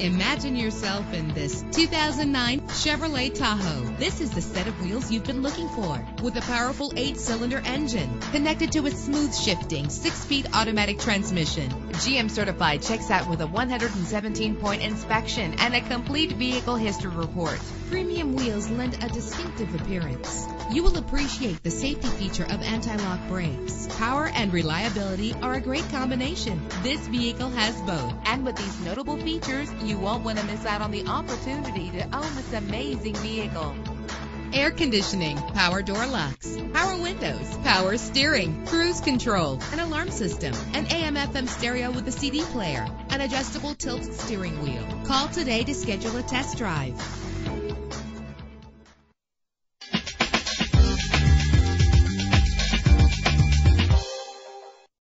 Imagine yourself in this 2009 Chevrolet Tahoe. This is the set of wheels you've been looking for with a powerful eight-cylinder engine connected to a smooth shifting six-speed automatic transmission. GM Certified checks out with a 117-point inspection and a complete vehicle history report. Premium wheels lend a distinctive appearance. You will appreciate the safety feature of anti-lock brakes. Power and reliability are a great combination. This vehicle has both. And with these notable features, you won't want to miss out on the opportunity to own this amazing vehicle. Air conditioning, power door locks, power windows, power steering, cruise control, an alarm system, an AM FM stereo with a CD player, an adjustable tilt steering wheel. Call today to schedule a test drive.